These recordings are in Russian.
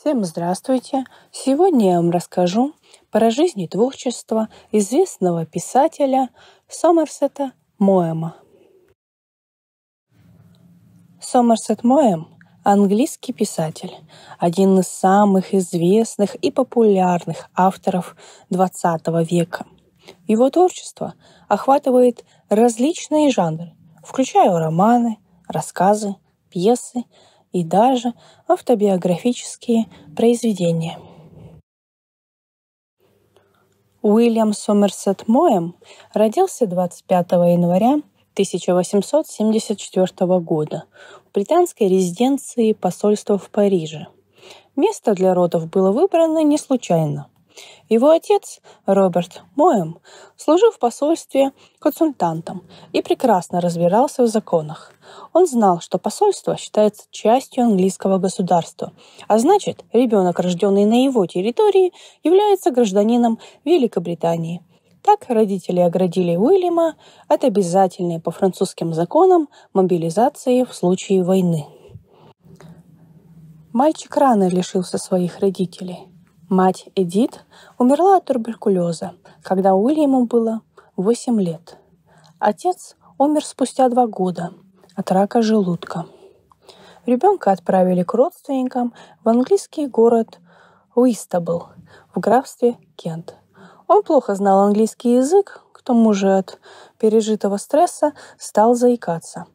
Всем здравствуйте! Сегодня я вам расскажу про жизнь и творчество известного писателя Сомерсета Моэма. Сомерсет Моэм – английский писатель, один из самых известных и популярных авторов XX века. Его творчество охватывает различные жанры, включая романы, рассказы, пьесы – и даже автобиографические произведения. Уильям Сомерсет Моэм родился 25 января 1874 года в британской резиденции посольства в Париже. Место для родов было выбрано не случайно. Его отец, Роберт Моэм, служил в посольстве консультантом и прекрасно разбирался в законах. Он знал, что посольство считается частью английского государства, а значит, ребенок, рожденный на его территории, является гражданином Великобритании. Так родители оградили Уильяма от обязательной по французским законам мобилизации в случае войны. Мальчик рано лишился своих родителей. Мать Эдит умерла от туберкулеза, когда Уильяму было 8 лет. Отец умер спустя два года от рака желудка. Ребенка отправили к родственникам в английский город Уистабл в графстве Кент. Он плохо знал английский язык, к тому же от пережитого стресса стал заикаться.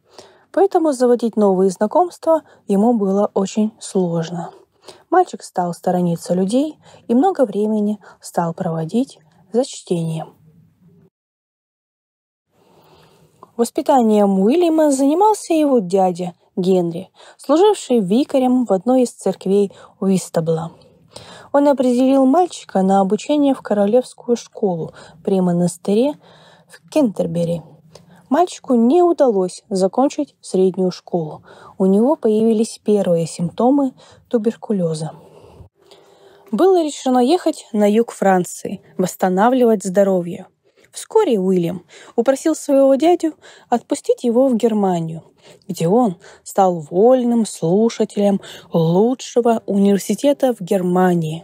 Поэтому заводить новые знакомства ему было очень сложно – Мальчик стал сторониться людей и много времени стал проводить за чтением. Воспитанием Уильяма занимался его дядя Генри, служивший викарем в одной из церквей Уистабла. Он определил мальчика на обучение в королевскую школу при монастыре в Кентербери – Мальчику не удалось закончить среднюю школу. У него появились первые симптомы туберкулеза. Было решено ехать на юг Франции, восстанавливать здоровье. Вскоре Уильям упросил своего дядю отпустить его в Германию, где он стал вольным слушателем лучшего университета в Германии.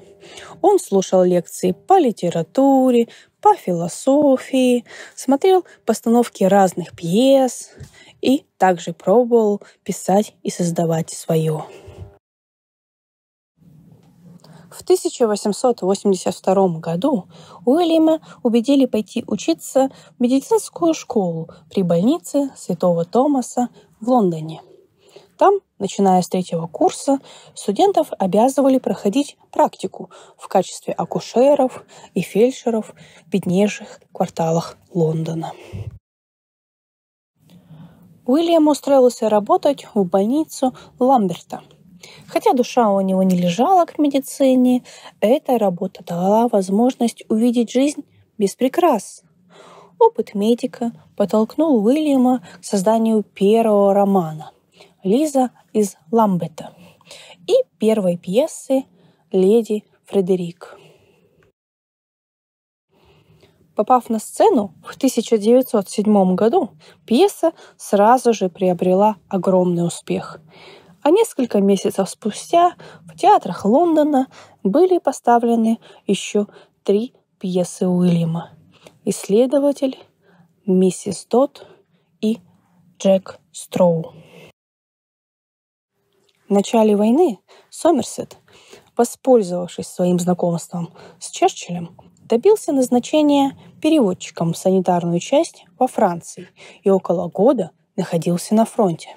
Он слушал лекции по литературе, по философии, смотрел постановки разных пьес и также пробовал писать и создавать свое. В 1882 году Уильяма убедили пойти учиться в медицинскую школу при больнице Святого Томаса в Лондоне – там, начиная с третьего курса, студентов обязывали проходить практику в качестве акушеров и фельдшеров в беднейших кварталах Лондона. Уильям устроился работать в больницу Ламберта. Хотя душа у него не лежала к медицине, эта работа дала возможность увидеть жизнь без прикрас. Опыт медика подтолкнул Уильяма к созданию первого романа – Лиза из Ламбета и первой пьесы «Леди Фредерик». Попав на сцену в 1907 году, пьеса сразу же приобрела огромный успех. А несколько месяцев спустя в театрах Лондона были поставлены еще три пьесы Уильяма. «Исследователь», «Миссис Дот» и «Джек Строу». В начале войны Сомерсет, воспользовавшись своим знакомством с Черчиллем, добился назначения переводчиком в санитарную часть во Франции и около года находился на фронте.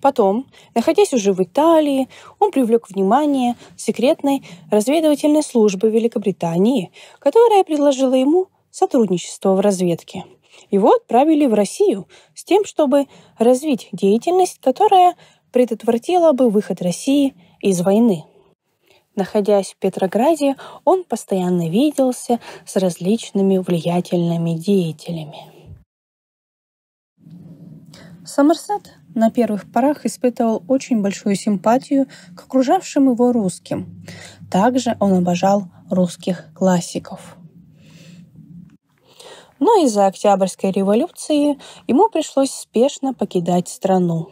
Потом, находясь уже в Италии, он привлек внимание секретной разведывательной службы Великобритании, которая предложила ему сотрудничество в разведке – его отправили в Россию с тем, чтобы развить деятельность, которая предотвратила бы выход России из войны. Находясь в Петрограде, он постоянно виделся с различными влиятельными деятелями. Сомерсет на первых порах испытывал очень большую симпатию к окружавшим его русским. Также он обожал русских классиков – но из-за Октябрьской революции ему пришлось спешно покидать страну.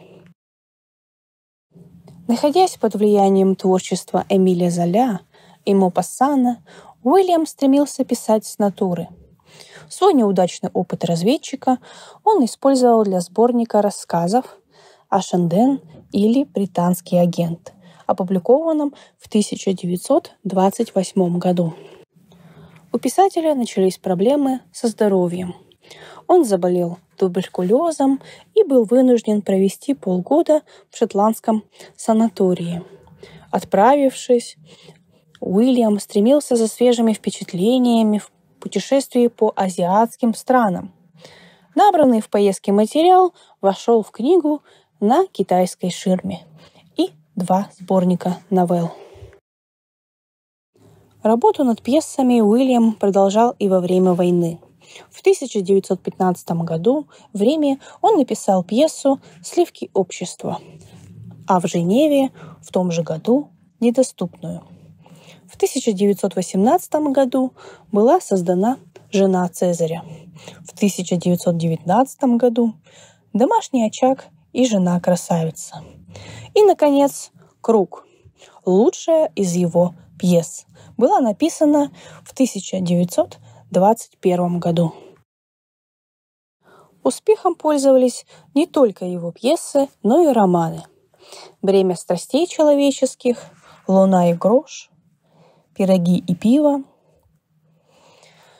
Находясь под влиянием творчества Эмиля Золя и Мопассана, Уильям стремился писать с натуры. Свой неудачный опыт разведчика он использовал для сборника рассказов «Ашенден» или «Британский агент», опубликованном в 1928 году. У писателя начались проблемы со здоровьем. Он заболел туберкулезом и был вынужден провести полгода в шотландском санатории. Отправившись, Уильям стремился за свежими впечатлениями в путешествии по азиатским странам. Набранный в поездке материал вошел в книгу на китайской ширме и два сборника новелл. Работу над пьесами Уильям продолжал и во время войны. В 1915 году в Риме он написал пьесу «Сливки общества», а в Женеве в том же году «Недоступную». В 1918 году была создана «Жена Цезаря». В 1919 году «Домашний очаг» и «Жена красавица». И, наконец, «Круг» – лучшая из его пьес, была написана в 1921 году. Успехом пользовались не только его пьесы, но и романы. «Бремя страстей человеческих», «Луна и грош», «Пироги и пиво».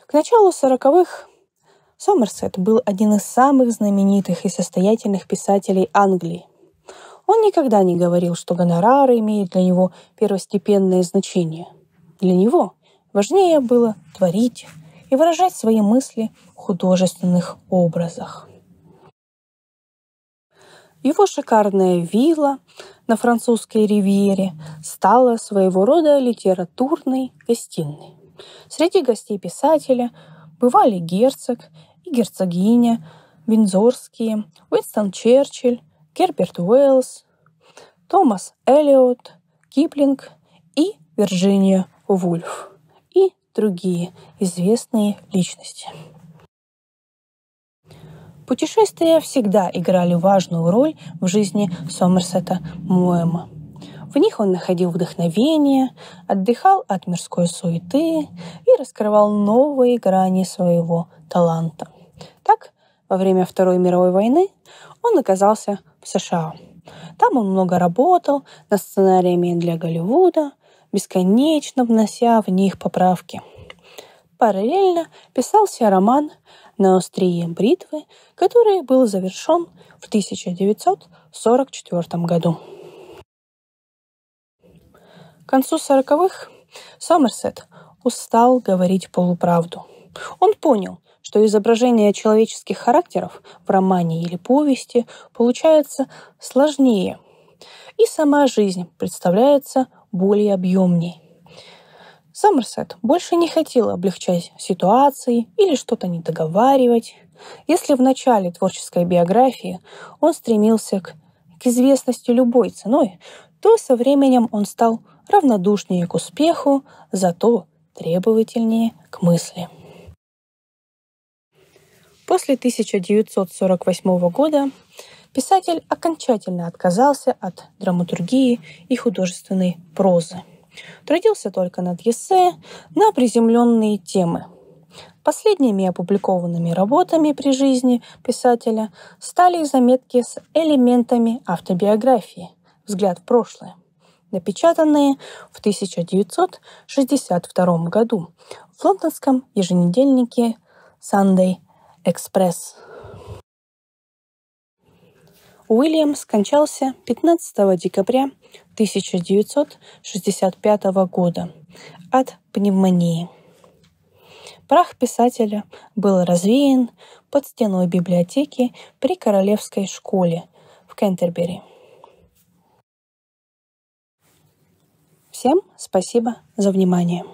К началу сороковых Сомерсет был один из самых знаменитых и состоятельных писателей Англии. Он никогда не говорил, что гонорары имеют для него первостепенное значение. Для него важнее было творить и выражать свои мысли в художественных образах. Его шикарная вилла на французской ривьере стала своего рода литературной гостиной. Среди гостей писателя бывали герцог и герцогиня, Виндзорские, Уинстон Черчилль, Герберт Уэллс, Томас Эллиот, Киплинг и Вирджиния Вульф и другие известные личности. Путешествия всегда играли важную роль в жизни Сомерсета Муэма. В них он находил вдохновение, отдыхал от мирской суеты и раскрывал новые грани своего таланта. Так, во время Второй мировой войны он оказался в США. Там он много работал над сценариями для Голливуда, бесконечно внося в них поправки. Параллельно писался роман «На острие бритвы», который был завершен в 1944 году. К концу сороковых Сомерсет устал говорить полуправду. Он понял, что изображение человеческих характеров в романе или повести получается сложнее, и сама жизнь представляется более объемней. Сомерсет больше не хотел облегчать ситуации или что-то не договаривать. Если в начале творческой биографии он стремился к, к известности любой ценой, то со временем он стал равнодушнее к успеху, зато требовательнее к мысли. После 1948 года писатель окончательно отказался от драматургии и художественной прозы. Трудился только над эссе на приземленные темы. Последними опубликованными работами при жизни писателя стали заметки с элементами автобиографии «Взгляд в прошлое», напечатанные в 1962 году в лондонском еженедельнике Sunday Экспресс. Уильям скончался 15 декабря 1965 года от пневмонии. Прах писателя был развеян под стеной библиотеки при Королевской школе в Кентербери. Всем спасибо за внимание.